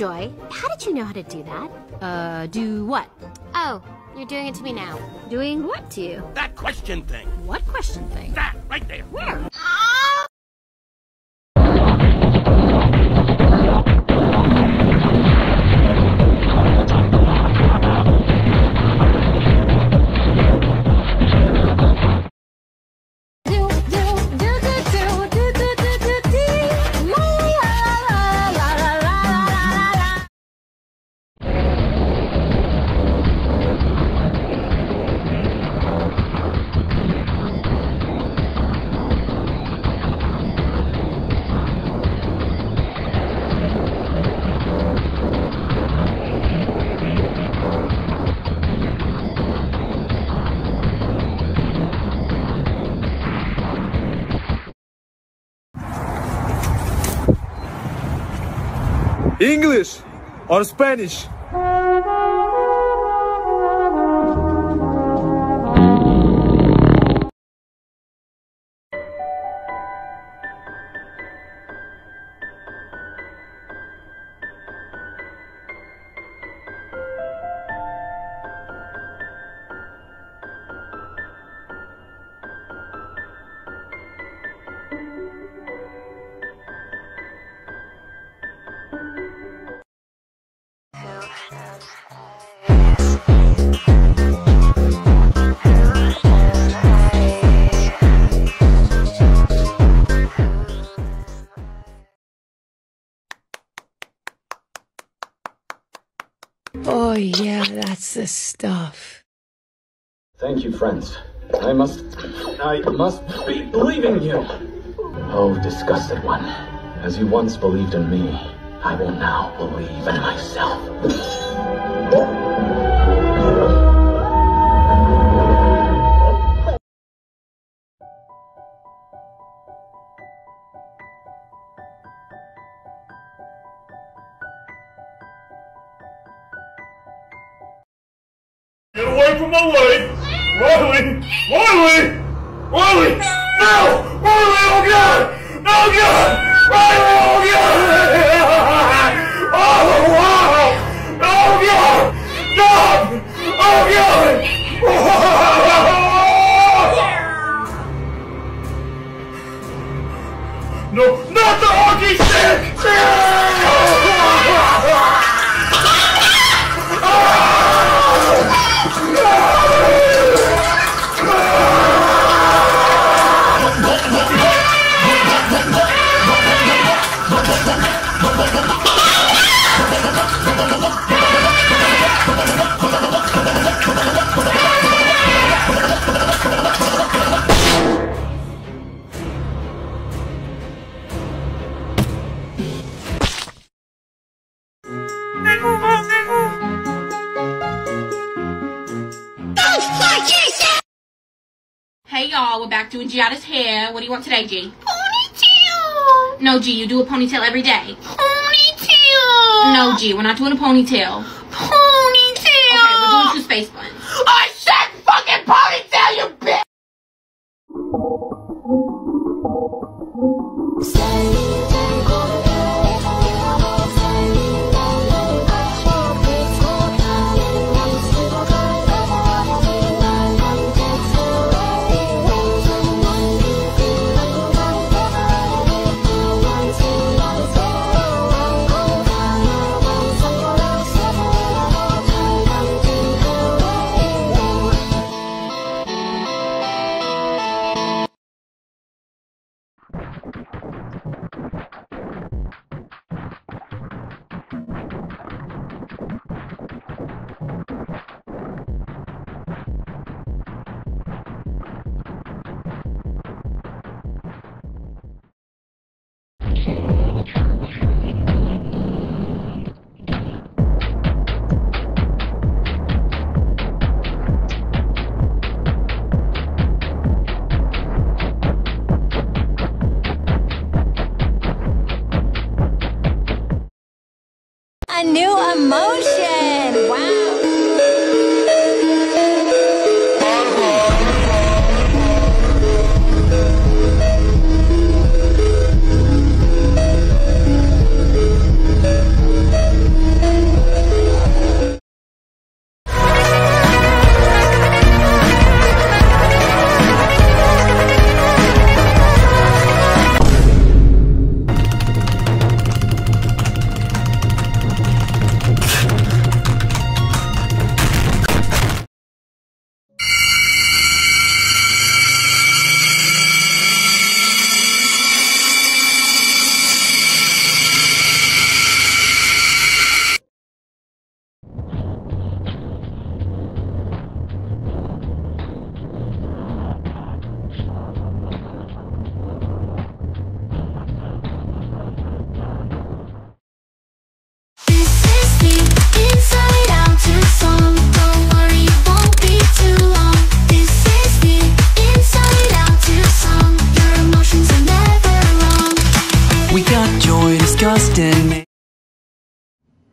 Joy. How did you know how to do that? Uh, do what? Oh, you're doing it to me now. Doing what to you? That question thing. What question thing? That, right there. Where? English or Spanish? The stuff. Thank you, friends. I must. I must be believing you. Oh, disgusted one. As you once believed in me, I will now believe in myself. Away from my leg! Riley! Riley! Riley! No! Riley! Oh God! Oh God! Riley! Oh God! Oh wow! Oh God! Stop! Oh God! No! Not the hockey stick! Y'all, we're back doing Giada's hair. What do you want today, G? Ponytail! No, G, you do a ponytail every day. Ponytail! No, G, we're not doing a ponytail. Ponytail!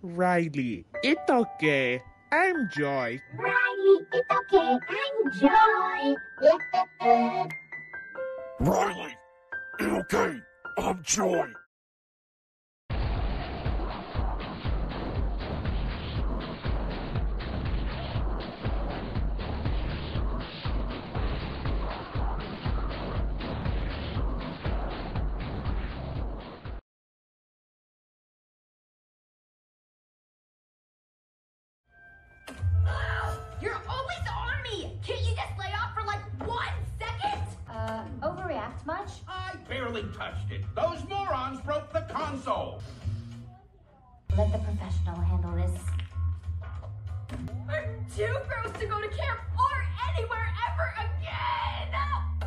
Riley, it's okay. I'm Joy. Riley, it's okay. I'm Joy. Riley, it's okay. I'm Joy. Barely touched it. Those morons broke the console. Let the professional handle this. I'm too gross to go to camp or anywhere ever again!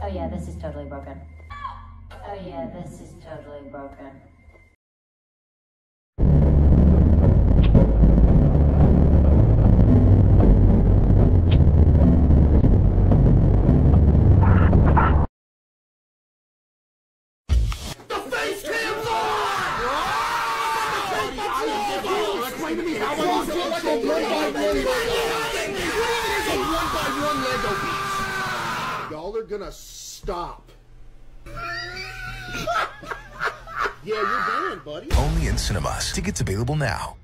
Oh yeah, this is totally broken. Oh, oh yeah, this is totally broken. The face cam's on! Explain to me how I feel like a one by one one by one Lego piece. Y'all are gonna stop. yeah, you're banned, buddy. Only in cinemas. Tickets available now.